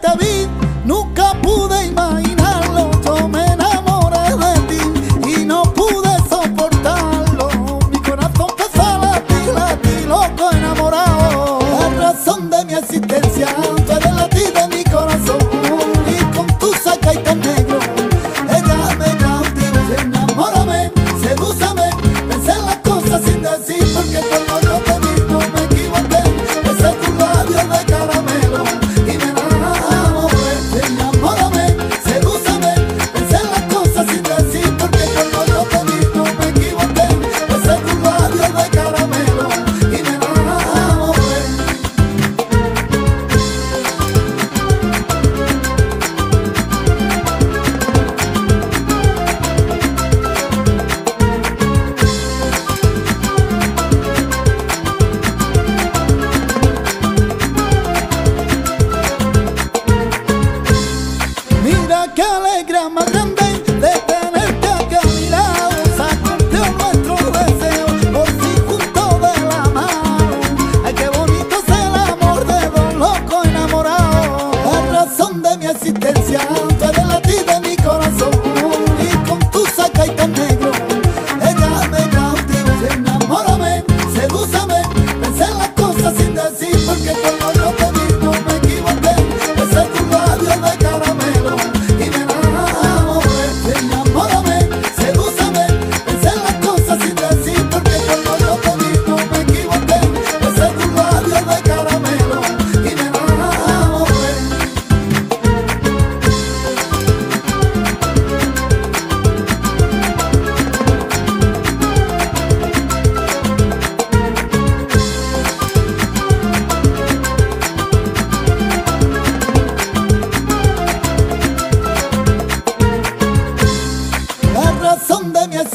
esta. que alegra a madrandem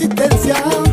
resistencia.